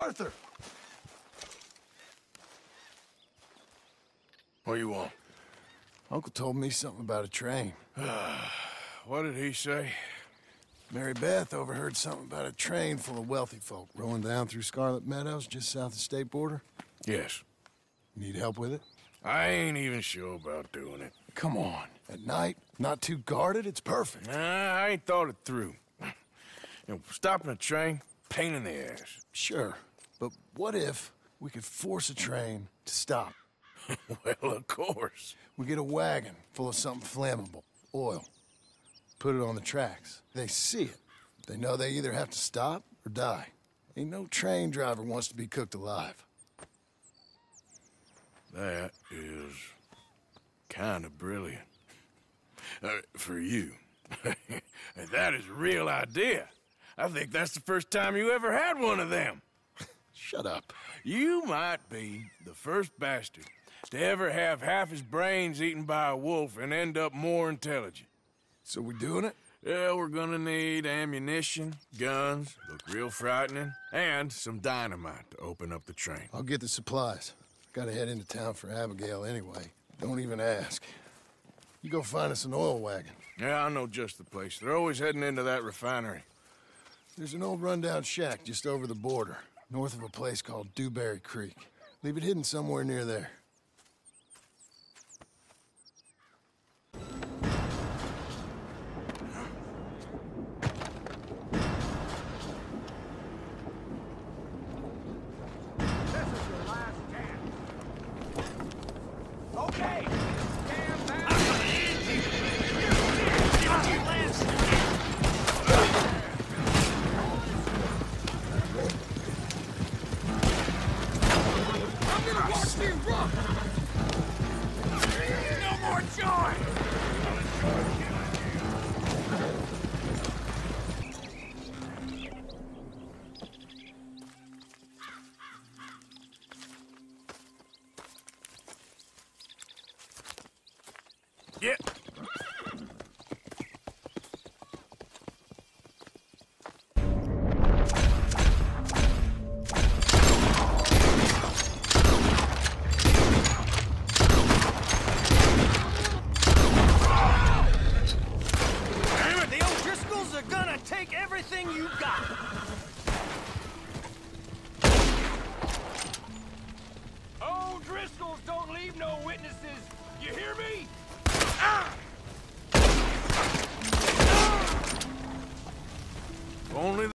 Arthur! What do you want? Uncle told me something about a train. What did he say? Mary Beth overheard something about a train full of wealthy folk rolling down through Scarlett Meadows just south of the state border. Yes. Need help with it? I ain't even sure about doing it. Come on. At night, not too guarded, it's perfect. Nah, I ain't thought it through. You know, stopping a train, pain in the ass. Sure. But what if we could force a train to stop? well, of course. We get a wagon full of something flammable, oil. Put it on the tracks. They see it. They know they either have to stop or die. Ain't no train driver wants to be cooked alive. That is kind of brilliant. Uh, for you. that is a real idea. I think that's the first time you ever had one of them. Shut up. You might be the first bastard to ever have half his brains eaten by a wolf and end up more intelligent. So we doing it? Yeah, we're gonna need ammunition, guns, look real frightening, and some dynamite to open up the train. I'll get the supplies. Gotta head into town for Abigail anyway. Don't even ask. You go find us an oil wagon. Yeah, I know just the place. They're always heading into that refinery. There's an old rundown shack just over the border, north of a place called Dewberry Creek. Leave it hidden somewhere near there. You run. No more joy. Yeah, everything you got. Oh, Driscolls don't leave no witnesses. You hear me? Ah!